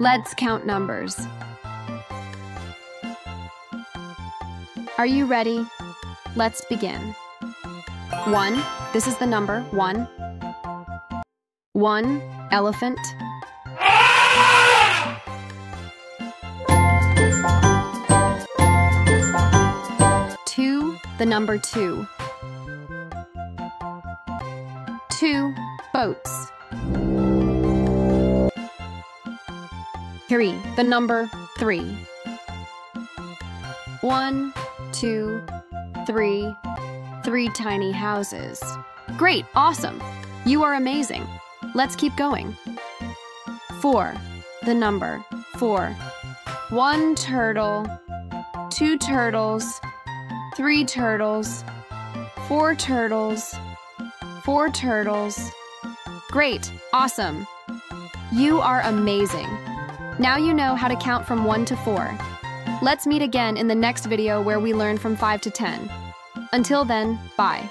Let's count numbers. Are you ready? Let's begin. One, this is the number one. One, elephant. Two, the number two. Two, boats. Three, the number three. One, two, three, three tiny houses. Great, awesome. You are amazing. Let's keep going. Four, the number four. One turtle, two turtles, three turtles, four turtles, four turtles. Great, awesome. You are amazing. Now you know how to count from 1 to 4. Let's meet again in the next video where we learn from 5 to 10. Until then, bye.